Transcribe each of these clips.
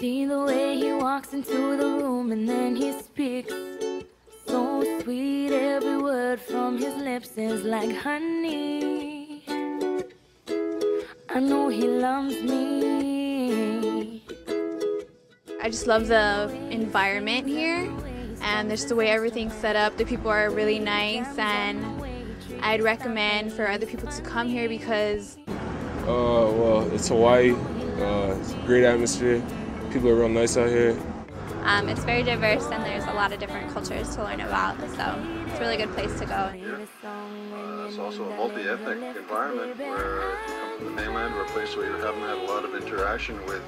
See the way he walks into the room and then he speaks. So sweet, every word from his lips is like honey. I know he loves me. I just love the environment here and just the way everything's set up. The people are really nice and I'd recommend for other people to come here because. Uh, well, it's Hawaii. Uh, it's a great atmosphere. People are real nice out here. Um, it's very diverse and there's a lot of different cultures to learn about, so it's a really good place to go. Uh, it's also a multi-ethnic environment where if you come from the mainland or a place where you haven't had a lot of interaction with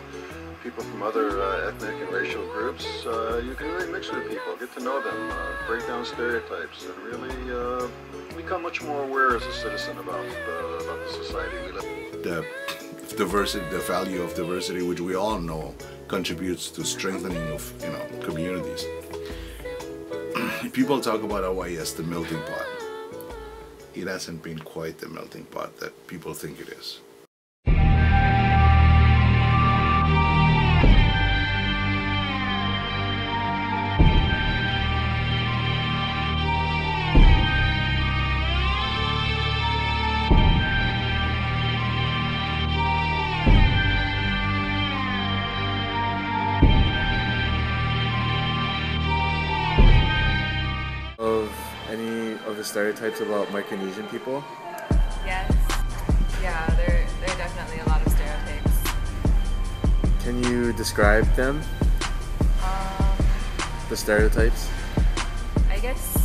people from other uh, ethnic and racial groups. Uh, you can really mix with people, get to know them, uh, break down stereotypes, and really uh, become much more aware as a citizen about, uh, about the society we live in. The diversity, the value of diversity, which we all know contributes to strengthening of you know communities. People talk about Hawaii as the melting pot. It hasn't been quite the melting pot that people think it is. Stereotypes about Micronesian people? Yes. Yeah, there, there are definitely a lot of stereotypes. Can you describe them? Um, The stereotypes? I guess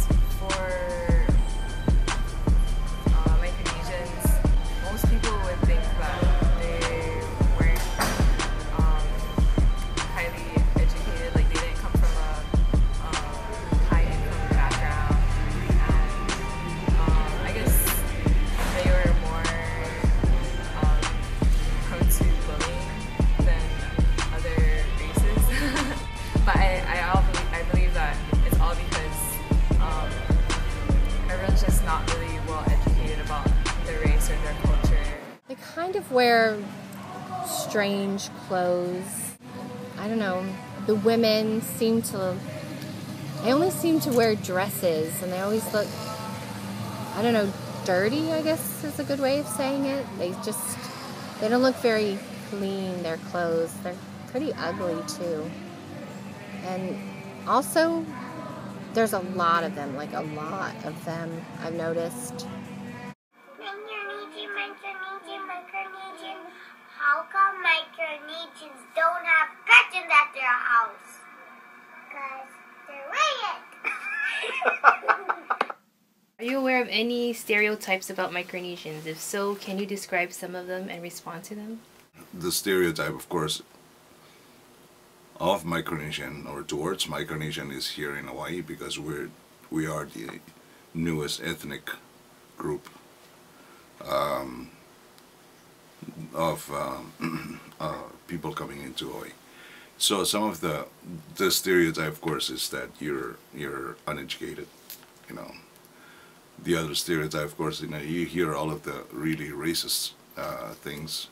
wear strange clothes. I don't know. The women seem to. They only seem to wear dresses, and they always look. I don't know, dirty. I guess is a good way of saying it. They just. They don't look very clean. Their clothes. They're pretty ugly too. And also, there's a lot of them. Like a lot of them. I've noticed. Aware of any stereotypes about Micronesians? If so, can you describe some of them and respond to them? The stereotype, of course, of Micronesian or towards Micronesian is here in Hawaii because we're we are the newest ethnic group um, of um, uh, people coming into Hawaii. So some of the the stereotype, of course, is that you're you're uneducated, you know. The other stereotype, of course, you know, you hear all of the really racist uh, things.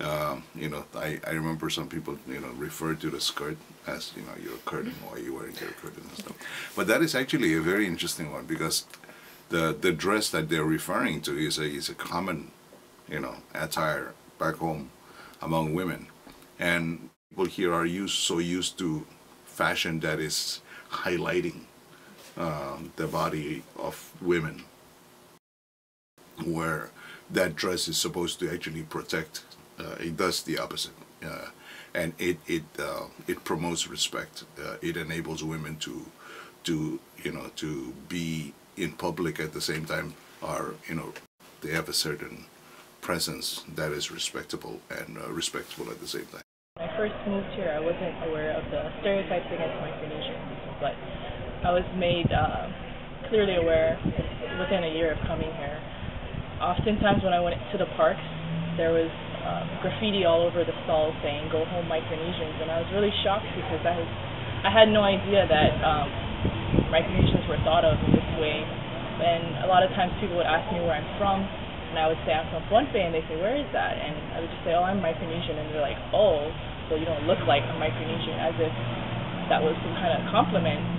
Uh, you know, I, I remember some people, you know, refer to the skirt as, you know, your curtain, why are you wearing your curtain and stuff. But that is actually a very interesting one because the the dress that they're referring to is a is a common, you know, attire back home among women, and people here are used so used to fashion that is highlighting um, the body of women, where that dress is supposed to actually protect. Uh, it does the opposite. Uh, and it it uh, it promotes respect. Uh, it enables women to to you know to be in public at the same time are you know they have a certain presence that is respectable and uh, respectful at the same time. When I first moved here, I wasn't aware of the stereotypes against my Micronesians, but I was made uh, clearly aware within a year of coming here. Oftentimes, when I went to the parks, there was uh, graffiti all over the stalls saying "Go home, Micronesians," and I was really shocked because I was I had no idea that um, Micronesians were thought of in this way. And a lot of times, people would ask me where I'm from, and I would say I'm from Pohnpei, and they say, "Where is that?" And I would just say, "Oh, I'm Micronesian," and they're like, "Oh." so you don't look like a Micronesian, as if that was some kind of compliment.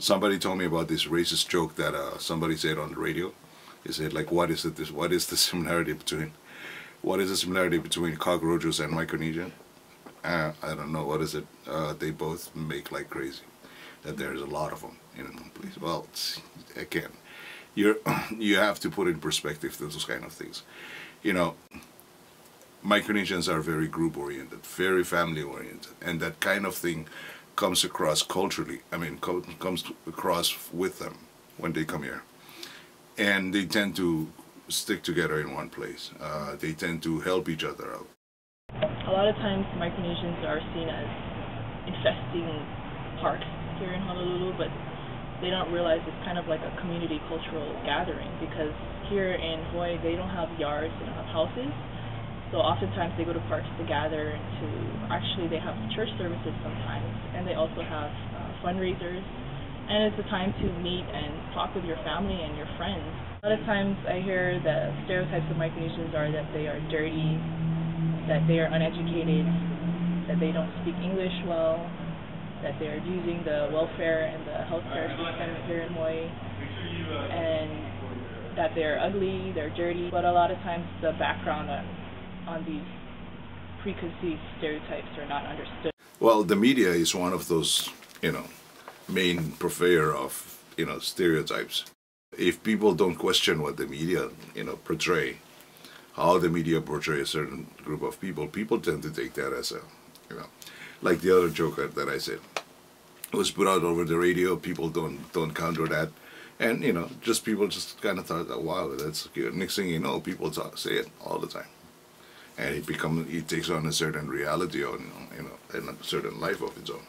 Somebody told me about this racist joke that uh, somebody said on the radio. He said, like, what is it? This, what is the similarity between, what is the similarity between cockroaches and Micronesian? Uh, I don't know. What is it? Uh, they both make like crazy. That there's a lot of them in one place. Well, again, you're you have to put in perspective those kind of things. You know, Micronesians are very group oriented, very family oriented, and that kind of thing comes across culturally. I mean, co comes across with them when they come here, and they tend to stick together in one place. Uh, they tend to help each other out. A lot of times, Micronesians are seen as infesting parks here in Honolulu, but they don't realize it's kind of like a community cultural gathering because here in Hawaii they don't have yards, they don't have houses. So oftentimes they go to parks to gather and to actually they have church services sometimes and they also have uh, fundraisers and it's a time to meet and talk with your family and your friends. A lot of times I hear the stereotypes of Micronesians are that they are dirty, that they are uneducated, that they don't speak English well, that they're using the welfare and the healthcare system here in Hawaii, and that they're ugly, they're dirty. But a lot of times the background on, these preconceived stereotypes are not understood. Well, the media is one of those, you know, main purveyor of, you know, stereotypes. If people don't question what the media, you know, portray, how the media portray a certain group of people, people tend to take that as a, you know, like the other joke that I said. It was put out over the radio. People don't don't counter that, and you know, just people just kind of thought, that, wow, that's good. Next thing you know, people talk, say it all the time, and it becomes it takes on a certain reality on you know, and a certain life of its own.